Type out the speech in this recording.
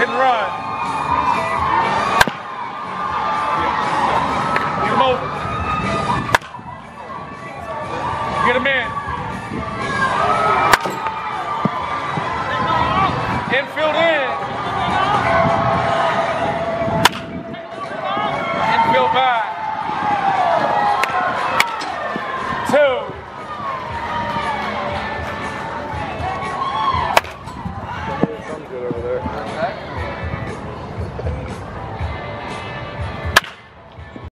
and run. Get him over. Get him in. Infield in. Infield back. Two. over there.